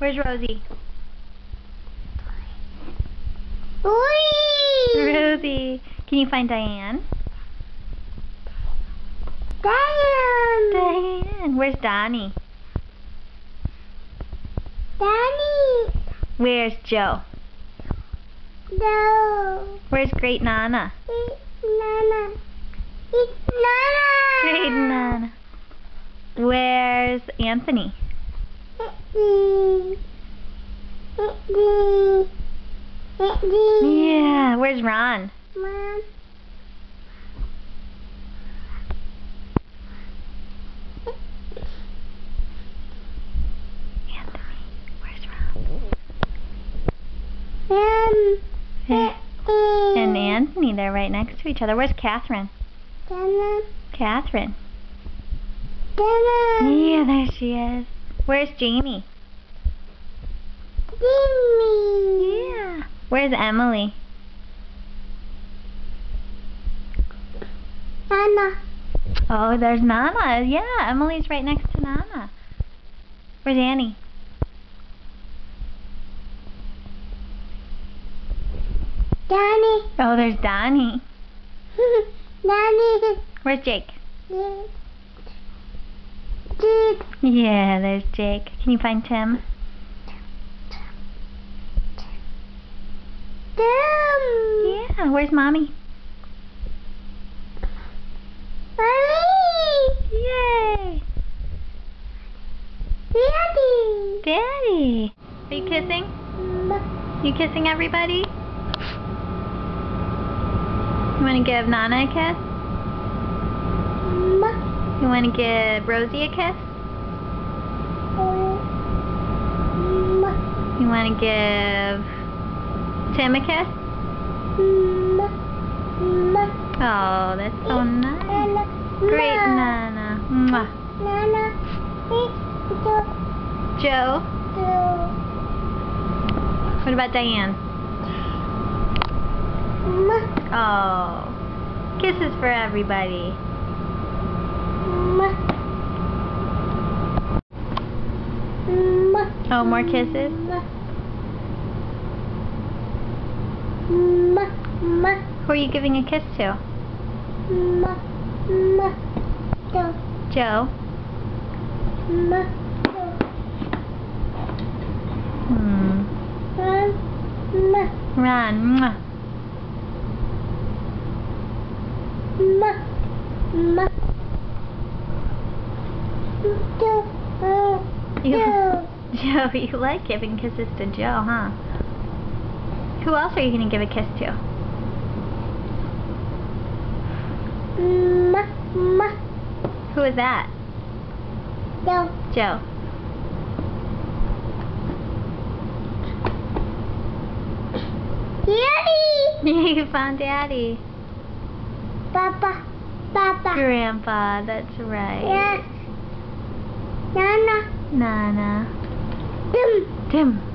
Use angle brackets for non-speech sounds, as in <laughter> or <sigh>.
Where's Rosie? Whee! Rosie. Can you find Diane? Diane! Diane. Where's Donnie? Danny! Where's Joe? No! Where's Great Nana? It's Nana! It's Nana! Great Nana. Where's Anthony? Yeah. Where's Ron? Mom. Anthony. Where's Ron? Um, And and Anthony, they're right next to each other. Where's Catherine? Dana, Catherine. Dana, Yeah, there she is. Where's Jamie? Jimmy, Yeah. Where's Emily? Nana, Oh, there's Nana. Yeah, Emily's right next to Nana. Where's Annie? Danny, Oh, there's Donnie. <laughs> Danny, Where's Jake? Dude, Yeah, there's Jake. Can you find Tim? Dum, Yeah, where's Mommy? Mommy, Yay! Daddy, Daddy! Are you kissing? Mm-hmm. You kissing everybody? You want to give Nana a kiss? You want to give Rosie a kiss? Ma, You want to give Tim a kiss? Ma, Oh, that's so nice. Nana, Great, Nana. Mwah. Nana, Joe, Joe, Joe, what about Diane? Ma, Oh, kisses for everybody. Ma, Ma, Oh, more kisses? Ma, Ma, Ma, Who are you giving a kiss to? Ma, Ma, Joe, Joe. Ma, Joe, Hmm. Ron, Ma, Ron. Mwah. Ma, Ma, Joe, uh, <laughs> Joe, you like giving kisses to Joe, huh? Who else are you going to give a kiss to? Ma, Ma, Who is that? Joe, Joe. Daddy, <laughs> you found Daddy. Papa, Papa, Grandpa, that's right. yes, Nana, Nana. Tim, Tim.